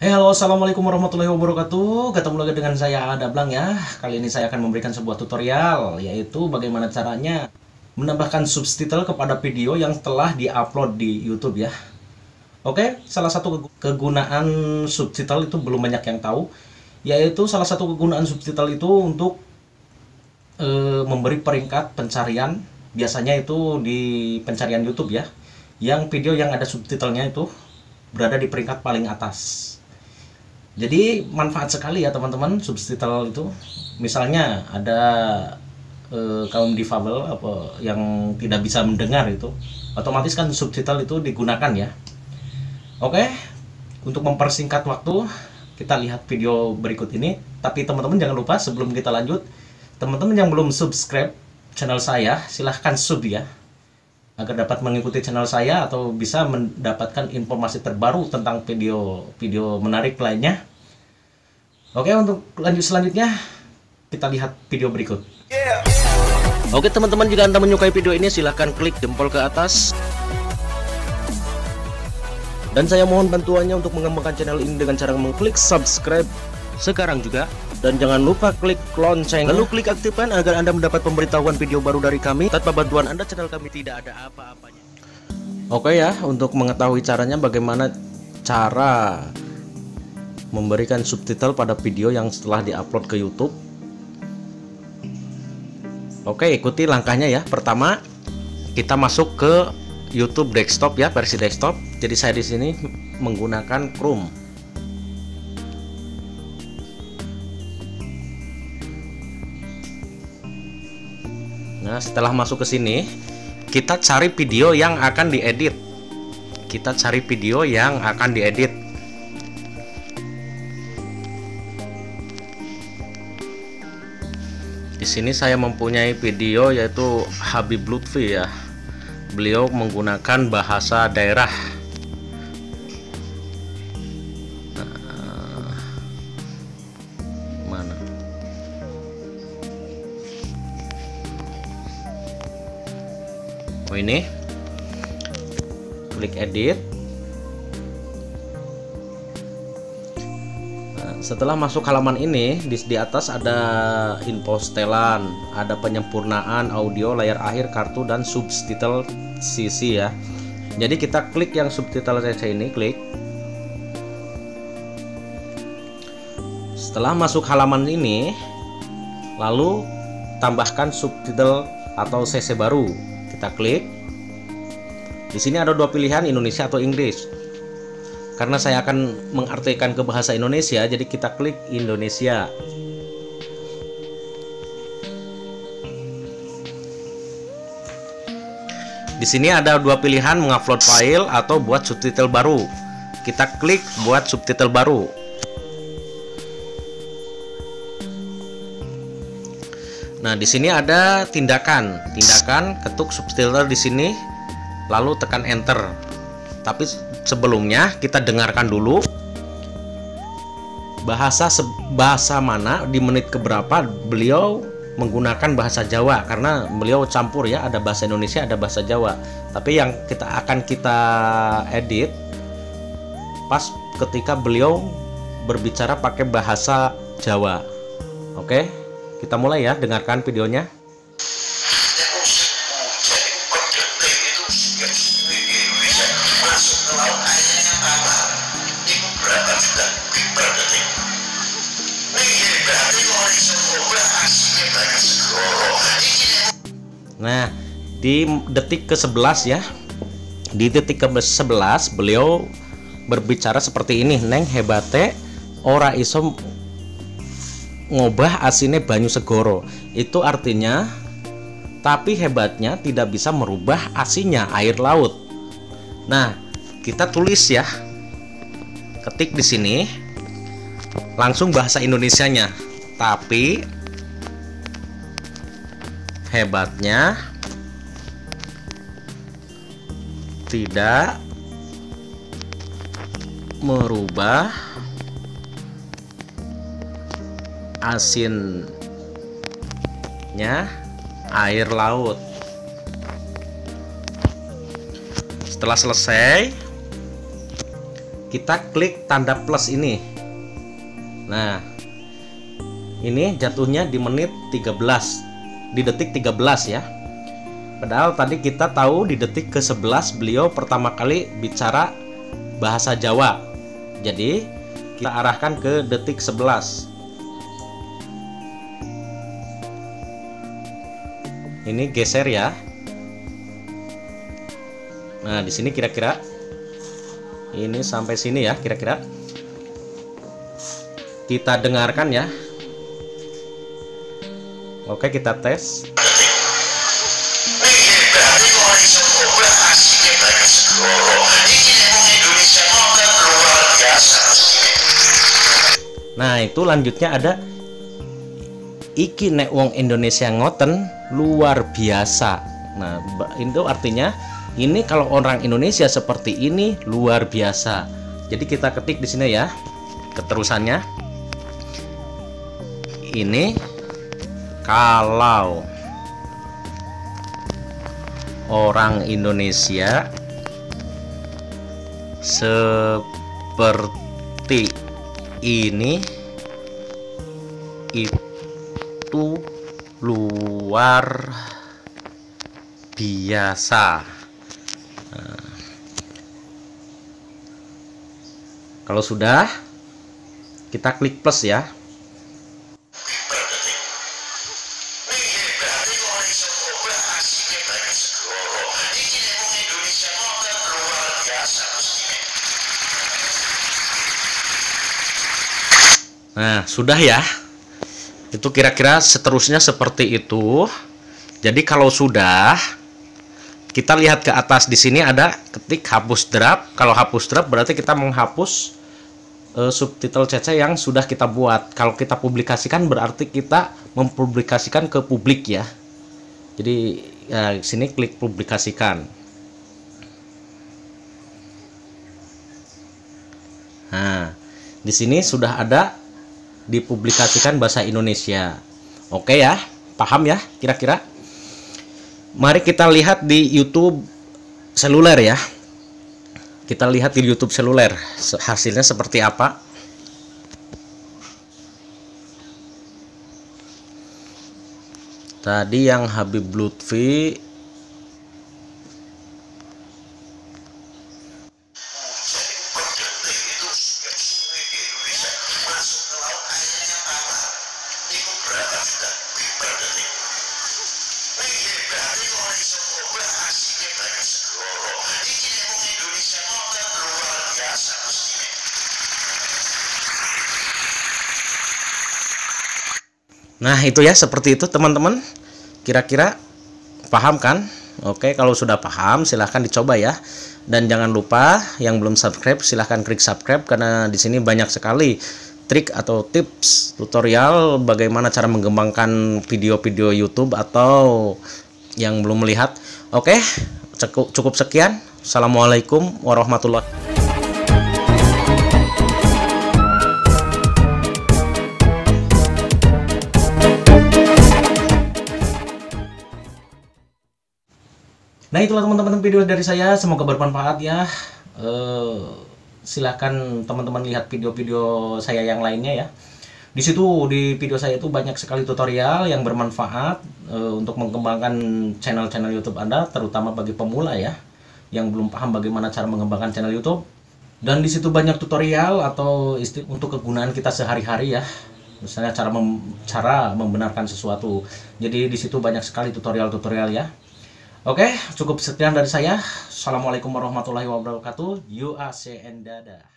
Hey, halo, assalamualaikum warahmatullahi wabarakatuh. Ketemu lagi dengan saya Ada Blang ya. Kali ini saya akan memberikan sebuah tutorial, yaitu bagaimana caranya menambahkan subtitle kepada video yang telah diupload di YouTube ya. Oke, salah satu kegunaan subtitle itu belum banyak yang tahu, yaitu salah satu kegunaan subtitle itu untuk e, memberi peringkat pencarian. Biasanya itu di pencarian YouTube ya, yang video yang ada subtitlenya itu berada di peringkat paling atas. Jadi manfaat sekali ya teman-teman subtitle itu. Misalnya ada e, kaum difabel apa yang tidak bisa mendengar itu, otomatis kan subtitle itu digunakan ya. Oke, untuk mempersingkat waktu kita lihat video berikut ini. Tapi teman-teman jangan lupa sebelum kita lanjut, teman-teman yang belum subscribe channel saya silahkan sub ya agar dapat mengikuti channel saya atau bisa mendapatkan informasi terbaru tentang video-video menarik lainnya. Oke, untuk lanjut selanjutnya kita lihat video berikut. Oke teman-teman, jika Anda menyukai video ini silahkan klik jempol ke atas. Dan saya mohon bantuannya untuk mengembangkan channel ini dengan cara mengklik subscribe sekarang juga. Dan jangan lupa klik lonceng. Lalu klik aktifkan agar anda mendapat pemberitahuan video baru dari kami. Tanpa bantuan anda channel kami tidak ada apa-apanya. Oke ya untuk mengetahui caranya bagaimana cara memberikan subtitle pada video yang setelah diupload ke YouTube. Oke ikuti langkahnya ya. Pertama kita masuk ke YouTube desktop ya versi desktop. Jadi saya di sini menggunakan Chrome Nah, setelah masuk ke sini, kita cari video yang akan diedit. Kita cari video yang akan diedit. Di sini saya mempunyai video yaitu Habib Lutfi ya. Beliau menggunakan bahasa daerah. Nah, mana? Oh ini. Klik edit. Nah, setelah masuk halaman ini di, di atas ada info setelan ada penyempurnaan audio layar akhir kartu dan subtitle sisi ya. Jadi kita klik yang subtitle saya ini klik. Setelah masuk halaman ini lalu tambahkan subtitle atau CC baru kita klik. Di sini ada dua pilihan Indonesia atau Inggris. Karena saya akan mengartikan ke bahasa Indonesia jadi kita klik Indonesia. Di sini ada dua pilihan mengupload file atau buat subtitle baru. Kita klik buat subtitle baru Nah, di sini ada tindakan. Tindakan ketuk subtitle di sini lalu tekan enter. Tapi sebelumnya kita dengarkan dulu bahasa bahasa mana di menit keberapa beliau menggunakan bahasa Jawa karena beliau campur ya, ada bahasa Indonesia, ada bahasa Jawa. Tapi yang kita akan kita edit pas ketika beliau berbicara pakai bahasa Jawa. Oke? Okay? Kita mulai ya, dengarkan videonya. Nah, di detik ke-11 ya. Di detik ke-11 beliau berbicara seperti ini, Neng hebate ora iso ngobah asine banyu segoro. Itu artinya tapi hebatnya tidak bisa merubah asinya air laut. Nah kita tulis ya. Ketik di sini. Langsung bahasa Indonesianya. Tapi hebatnya tidak merubah asinnya air laut. Setelah selesai, kita klik tanda plus ini. Nah ini jatuhnya di menit 13 di detik 13 ya. Padahal tadi kita tahu di detik ke 11 beliau pertama kali bicara bahasa Jawa. Jadi kita arahkan ke detik 11 ini geser ya. Nah di sini kira-kira. Ini sampai sini ya kira-kira. Kita dengarkan ya. Oke kita tes. Nah itu lanjutnya ada Iki nek wong Indonesia ngoten luar biasa. Nah itu artinya ini kalau orang Indonesia seperti ini luar biasa. Jadi kita ketik di sini ya keterusannya. Ini kalau orang Indonesia seperti ini itu luar biasa nah. kalau sudah kita klik plus ya Nah, sudah ya. Itu kira-kira seterusnya seperti itu. Jadi kalau sudah kita lihat ke atas di sini ada ketik hapus draft. Kalau hapus draft berarti kita menghapus uh, subtitle CC yang sudah kita buat. Kalau kita publikasikan berarti kita mempublikasikan ke publik ya. Jadi di sini klik publikasikan. Nah, di sini sudah ada dipublikasikan bahasa Indonesia. Oke ya, paham ya kira-kira? Mari kita lihat di YouTube seluler ya. Kita lihat di YouTube seluler hasilnya seperti apa. Tadi yang Habib Lutfi Nah, itu ya seperti itu teman-teman. Kira-kira paham kan? Oke, kalau sudah paham silahkan dicoba ya. Dan jangan lupa yang belum subscribe silahkan klik subscribe karena di sini banyak sekali trik atau tips tutorial bagaimana cara mengembangkan video-video YouTube atau yang belum melihat. Oke, cukup sekian. Assalamualaikum warahmatullahi Nah itulah teman-teman video dari saya, semoga bermanfaat ya. Uh, silahkan teman-teman lihat video-video saya yang lainnya ya. Di situ di video saya itu banyak sekali tutorial yang bermanfaat uh, untuk mengembangkan channel-channel YouTube Anda, terutama bagi pemula ya, yang belum paham bagaimana cara mengembangkan channel YouTube. Dan di situ banyak tutorial atau istilah untuk kegunaan kita sehari-hari ya, misalnya cara mem cara membenarkan sesuatu. Jadi di situ banyak sekali tutorial-tutorial ya. Oke, cukup sekian dari saya. Assalamualaikum warahmatullahi wabarakatuh. You are Dada.